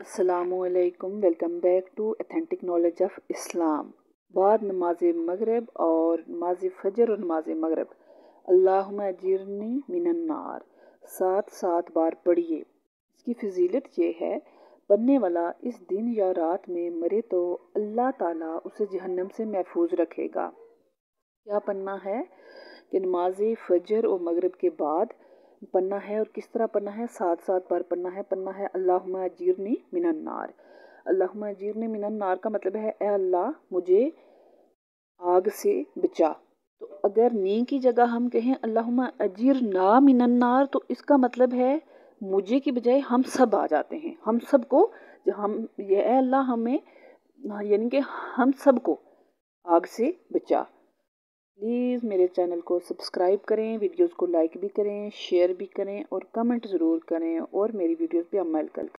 असलकुम welcome back to authentic knowledge of Islam बाद नमाज़ मगरब और नमाज़ फजर और नमाज़ मगरब। अल्लाहुम्मा अजीरनी मिनन्नार सात सात बार पढ़िए। इसकी फजीलत ये है पढ़ने वाला इस दिन या रात में मरे तो अल्लाह ताला उसे जहन्नम से महफूज रखेगा। क्या पढ़ना है कि नमाज़ फजर और मगरब के बाद पढ़ना है और किस तरह पढ़ना है? सात सात बार पढ़ना है। पढ़ना है अल्लाह अजीरनी मिनन्नार अल्लाह अजीरनी मिनन्नार का मतलब है ए अल्लाह, मुझे आग से बचा। तो अगर नी की जगह हम कहें अल्लाह अजीर ना मिनन्नार तो इसका मतलब है, मुझे की बजाय हम सब आ जाते हैं। हम सबको, हम, ये अल्लाह हमें, यानी कि हम सबको आग से बचा। प्लीज़ मेरे चैनल को सब्सक्राइब करें वीडियोस को लाइक भी करें, शेयर भी करें और कमेंट ज़रूर करें और मेरी वीडियोस पे अमल कर